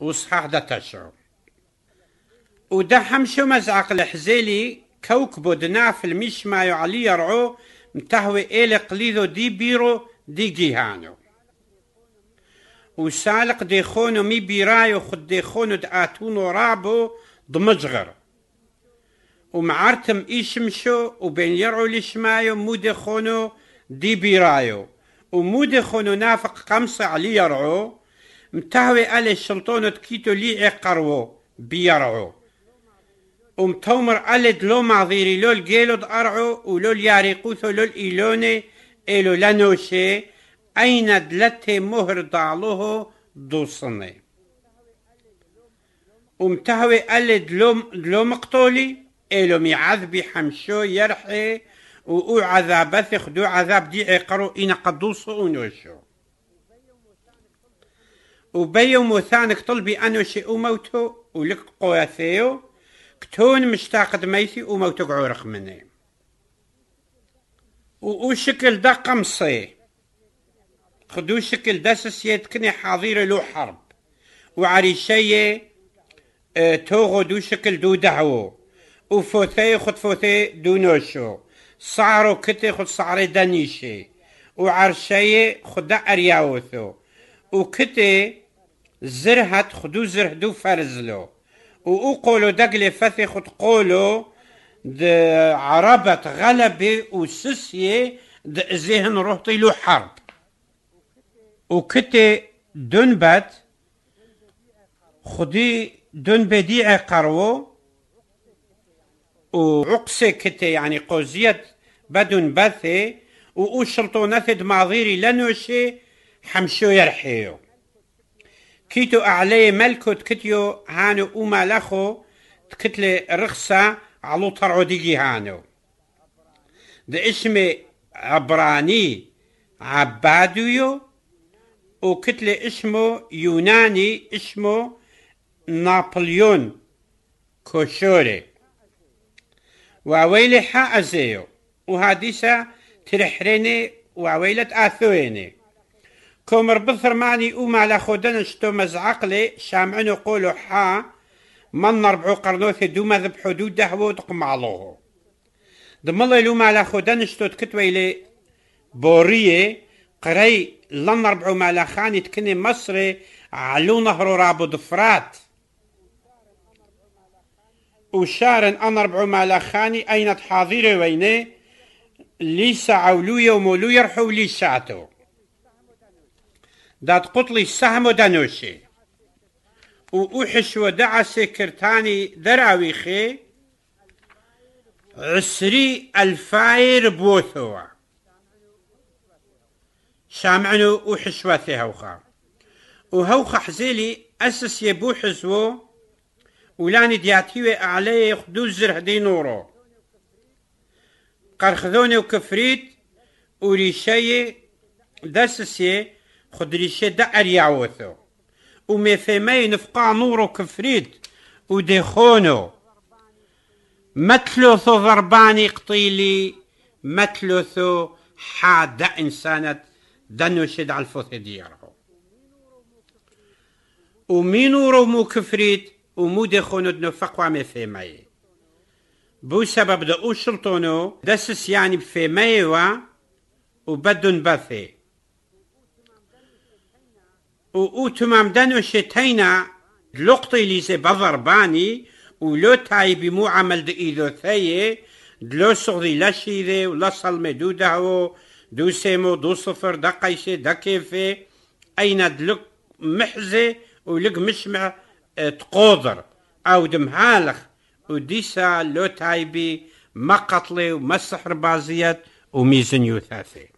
وصحاح دا تشعر وده حمشو مزعق الحزيلي؟ كوكبو دنا في المشما يعلي يرعو متهوي إلي قليدو دي بيرو دي جيهانو. وسالق ديخونو مي بيرايو خد ديخونو دآتونو رابو ضمجغر ومعارتم إيشمشو وبين يرعو لشمايو مو ديخونو دي بيرايو. ومو ديخونو نافق قمص علي يرعو متهوي ألي الشلطونو تكيتو لي عقرو بيرعو. ومتومر ألد لو معذيري لو الجيلو أرعو ولو الياريقوثو لو الإيلوني إلو لنوشي أين دلته مهر ضعلوه دوصني ومتهوي ألد لو, لو مقتولي إلو ميعذبي حمشو يرحي وأو عذابث خدو عذاب دي عقرو إنا قدوصو ونوشو. وبيو موثانك طلبي أنو شي أموتو ولك قواثيو كتون مشتاق دميثي وموتو قعورق مني. وشكل دا قمصي. خدو شكل داسس يتكني حاضر له حرب. وعريشية آه توغو دو شكل دو دعوو وفوثي خد فوثي دو نوشو. صعرو كتي خد صعري دانيشي وعرشية خد دا أرياوثو. وكتي زرهت خدو زره دو فرزلو وقولوا دقلي فثي خد قولوا عربة غلبة وسسية ذهن روحتي له حرب. وكتي دنبت خدي دنبدي قرو وعقسي كتي يعني قوزية بدن بثي وشلطونة دماغيري لنوشي حمشو يرحيو. كيتو أعلي ملكو تكتيو هانو أوما لخو تكتلي رخصة علو طرعو ديجي هانو ده اسم عبراني عباديو وكتلي اسمه يوناني اسمه نابليون كوشوري. وعويلي حا أزيو. وهاديسا ترحريني وعويلة آثويني. كومر بثر ماني أوما على خودن شتو مزعقلي شامعن قولو حا من نربعو قرنوثي دوما ذب حدود دهو تقم علوه. دمالي لوما على خودن شتو تكتوي لي بورية قري لن نربعو مالا خاني تكني مصري علو نهر رابو دفرات. وشارن أنا ربعو مالا خاني أين تحاضيري ويني ليسا عولوية ومولو يرحو ليساتو. داد قطلي السهم ودنوشي وأوحش ودعا سكرتاني دراويخي عسري الفاير بوثوا شامعنو وحشواثي هوخا. وهوخا حزيلي أسس يبو حزوو ولاني دياتيوي عليه خدو الزرهدي نورو. قرخذوني وكفريت وريشي دسسي خدريشي دا أرياوثو ومفهمي نفقع نورو كفريت وديخونو. متلوثو ضرباني قطيلي متلوثو حاد إنسانة دنو شد على الفوث دياره ومينو رو مو كفريت ومو دخونو دنو فقوى مفهمي بو سبب دا اوشلطونو دسس يعني بفهمي و وبدن بثي. و تمام دنو شتينا لقطي ليسي بضرباني ولو تايبي مو عمل دا إيدو ثيه دلو صغدي لشيذي ولا صلمي دو دهو دو سيمو دو صفر دا قيسي دا كيفي أين دلق محزي ولق مشمع تقودر. أو دمهالخ وديسا لو تايبي ما قتلي وما سحر بازيات وميزن يوثاثي